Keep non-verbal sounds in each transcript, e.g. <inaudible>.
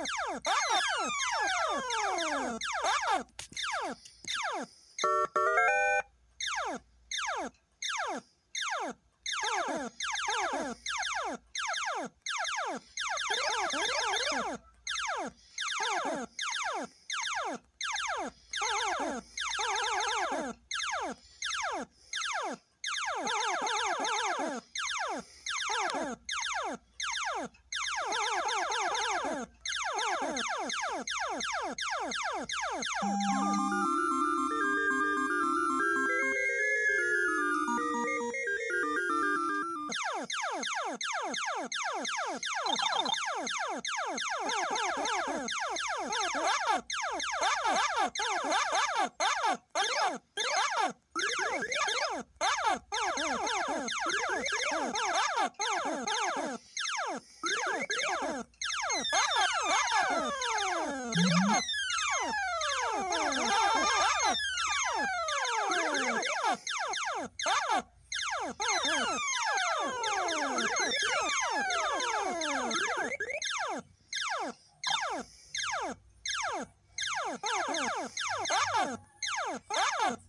Oh! Oh! <laughs>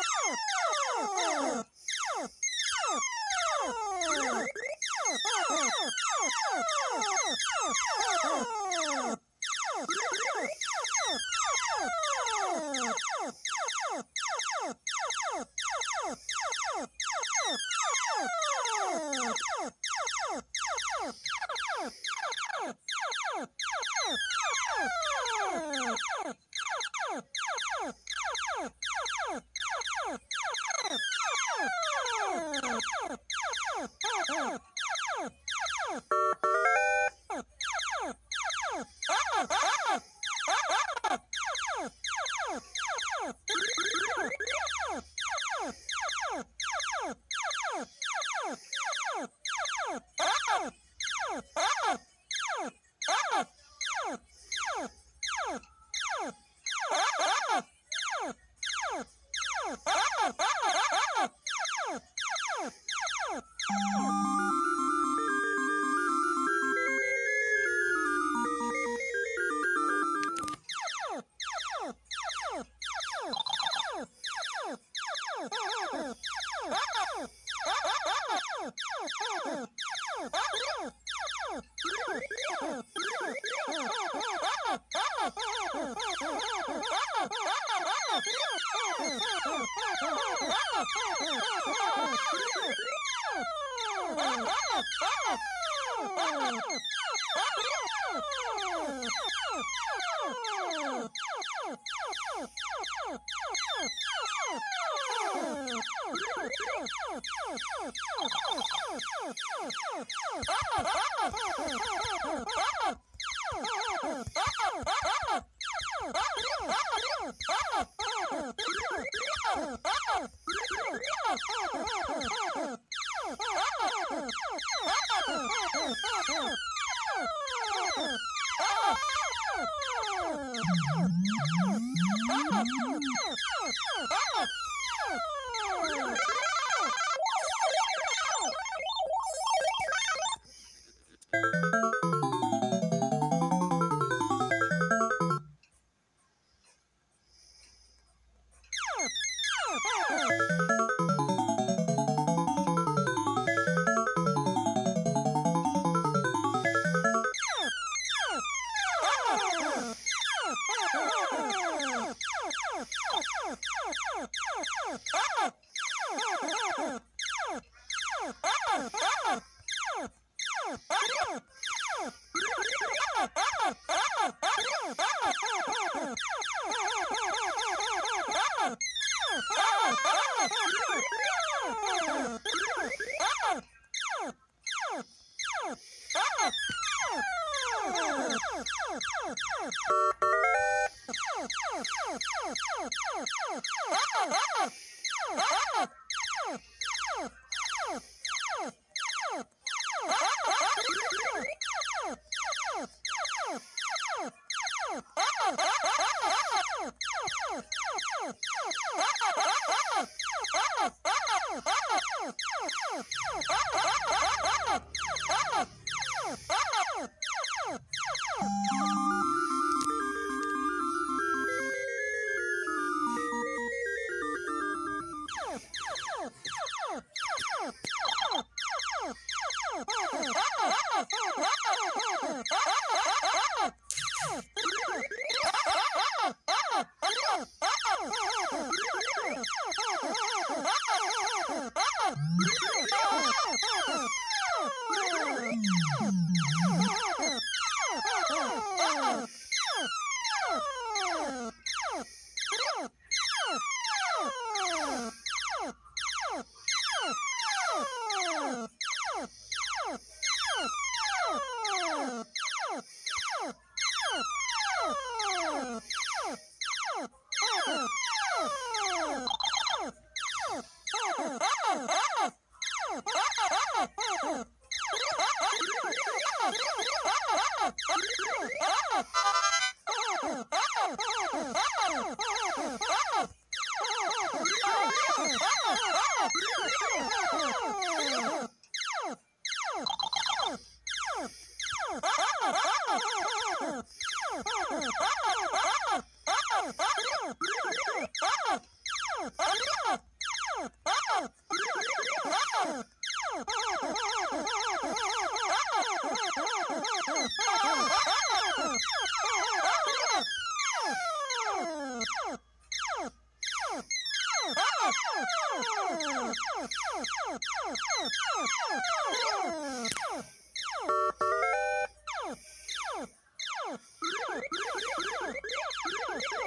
Oh! Oh! Oh! <laughs> <laughs> Oh,